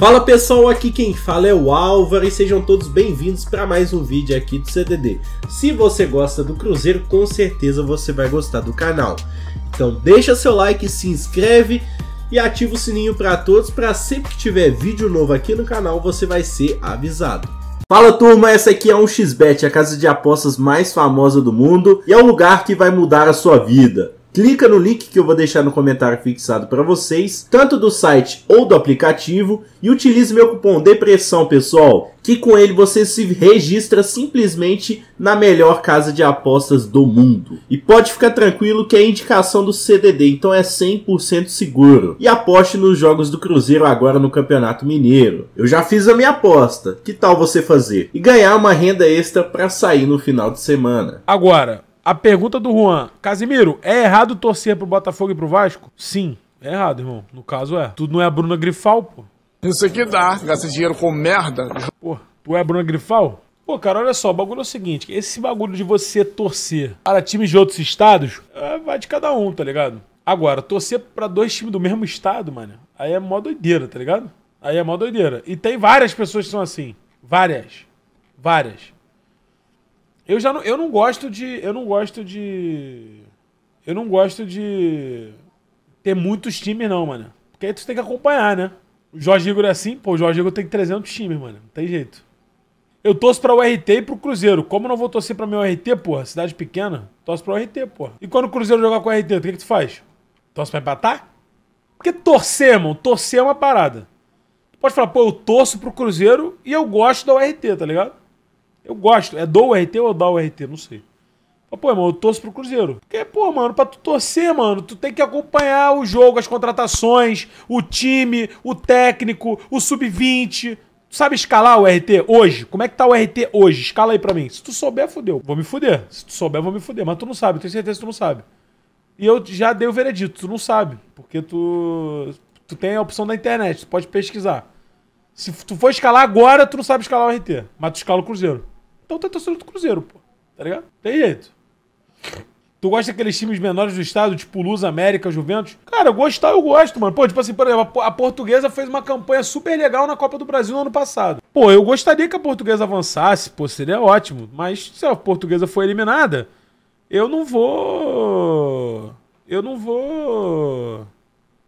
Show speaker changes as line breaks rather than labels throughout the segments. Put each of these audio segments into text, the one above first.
Fala pessoal, aqui quem fala é o Álvaro e sejam todos bem-vindos para mais um vídeo aqui do CDD. Se você gosta do Cruzeiro, com certeza você vai gostar do canal. Então deixa seu like, se inscreve e ativa o sininho para todos para sempre que tiver vídeo novo aqui no canal você vai ser avisado. Fala turma, essa aqui é um xbet, a casa de apostas mais famosa do mundo e é o lugar que vai mudar a sua vida. Clica no link que eu vou deixar no comentário fixado para vocês, tanto do site ou do aplicativo, e utilize meu cupom DEPRESSão, pessoal, que com ele você se registra simplesmente na melhor casa de apostas do mundo. E pode ficar tranquilo que é indicação do CDD, então é 100% seguro. E aposte nos jogos do Cruzeiro agora no Campeonato Mineiro. Eu já fiz a minha aposta, que tal você fazer? E ganhar uma renda extra para sair no final de semana.
Agora, a pergunta do Juan. Casimiro, é errado torcer pro Botafogo e pro Vasco? Sim, é errado, irmão. No caso é. Tu não é a Bruna Grifal, pô.
Isso aqui dá, gasta dinheiro com merda.
Pô, tu é a Bruna Grifal? Pô, cara, olha só, o bagulho é o seguinte: esse bagulho de você torcer para times de outros estados, é, vai de cada um, tá ligado? Agora, torcer para dois times do mesmo estado, mano, aí é mó doideira, tá ligado? Aí é mó doideira. E tem várias pessoas que são assim. Várias. Várias. Eu já não, eu não gosto de. Eu não gosto de. Eu não gosto de ter muitos times, não, mano. Porque aí tu tem que acompanhar, né? O Jorge Igor é assim, pô, o Jorge Igor tem 300 times, mano. Não tem jeito. Eu torço pra URT e pro Cruzeiro. Como não vou torcer pra meu RT, porra? Cidade pequena, torço pra URT, porra. E quando o Cruzeiro jogar com o RT, o que, que tu faz? Torce pra empatar? Porque torcer, irmão, torcer é uma parada. Tu pode falar, pô, eu torço pro Cruzeiro e eu gosto da URT, tá ligado? Eu gosto. É do URT ou da URT? Não sei. Pô, irmão, eu torço pro Cruzeiro. Porque, pô, mano, pra tu torcer, mano, tu tem que acompanhar o jogo, as contratações, o time, o técnico, o sub-20. Tu sabe escalar o RT hoje? Como é que tá o RT hoje? Escala aí pra mim. Se tu souber, fudeu. Vou me fuder. Se tu souber, vou me fuder. Mas tu não sabe, tenho certeza que tu não sabe. E eu já dei o veredito, tu não sabe. Porque tu. Tu tem a opção da internet, tu pode pesquisar. Se tu for escalar agora, tu não sabe escalar o RT. Mas tu escala o Cruzeiro. Então tu é torcedor do Cruzeiro, pô. Tá ligado? Tem jeito. Tu gosta daqueles times menores do estado, tipo Luz, América, Juventus? Cara, gostar eu gosto, mano. Pô, tipo assim, por exemplo, a portuguesa fez uma campanha super legal na Copa do Brasil no ano passado. Pô, eu gostaria que a portuguesa avançasse, pô, seria ótimo. Mas se a portuguesa for eliminada, eu não vou. Eu não vou.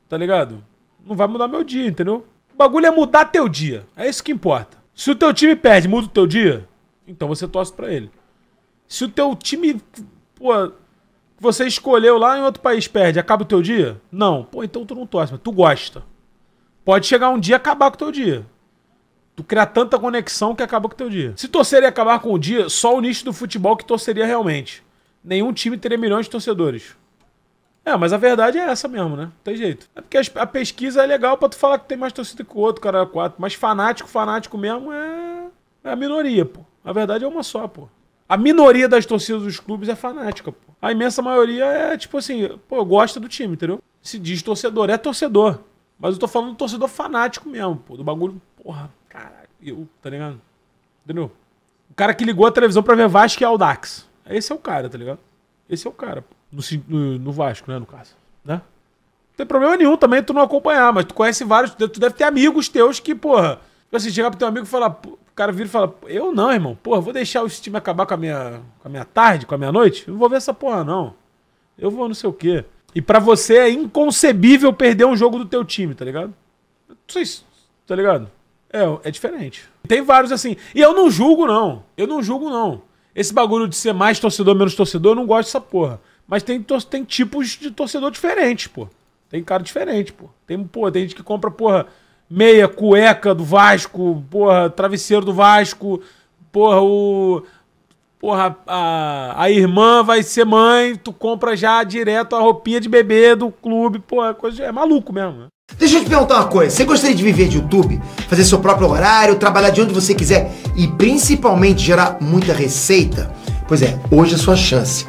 Tá ligado? Não vai mudar meu dia, entendeu? O bagulho é mudar teu dia. É isso que importa. Se o teu time perde, muda o teu dia? Então você torce para ele. Se o teu time, pô, você escolheu lá em outro país perde, acaba o teu dia? Não. Pô, então tu não torce, mas tu gosta. Pode chegar um dia e acabar com o teu dia. Tu criar tanta conexão que acaba com o teu dia. Se torcer e acabar com o dia, só o nicho do futebol que torceria realmente. Nenhum time teria milhões de torcedores. É, mas a verdade é essa mesmo, né? Não tem jeito. É porque a pesquisa é legal pra tu falar que tem mais torcida que o outro, cara, quatro. Mas fanático, fanático mesmo é, é a minoria, pô. A verdade é uma só, pô. A minoria das torcidas dos clubes é fanática, pô. A imensa maioria é, tipo assim, pô, gosta do time, entendeu? Se diz torcedor, é torcedor. Mas eu tô falando do torcedor fanático mesmo, pô. Do bagulho, porra, caralho, eu, tá ligado? Entendeu? O cara que ligou a televisão pra ver Vasco e Aldax. Esse é o cara, tá ligado? Esse é o cara, pô. No, no, no Vasco, né, no caso. Né? Não tem problema nenhum também tu não acompanhar, mas tu conhece vários, tu deve ter amigos teus que, porra, tipo assim, chegar pro teu amigo e falar, o cara vira e fala, eu não, irmão. Porra, vou deixar esse time acabar com a minha, com a minha tarde, com a minha noite? Não vou ver essa porra, não. Eu vou não sei o quê. E para você é inconcebível perder um jogo do teu time, tá ligado? Não sei se, tá ligado? É, é diferente. Tem vários assim. E eu não julgo, não. Eu não julgo, não. Esse bagulho de ser mais torcedor, menos torcedor, eu não gosto dessa porra. Mas tem, tem tipos de torcedor diferentes, pô. Tem cara diferente, pô. Tem, pô, tem gente que compra, porra, meia, cueca do Vasco, porra, travesseiro do Vasco, porra, o. Porra, a, a irmã vai ser mãe, tu compra já direto a roupinha de bebê do clube, porra, coisa, é maluco mesmo. Né?
Deixa eu te perguntar uma coisa, você gostaria de viver de YouTube, fazer seu próprio horário, trabalhar de onde você quiser e principalmente gerar muita receita? Pois é, hoje é a sua chance.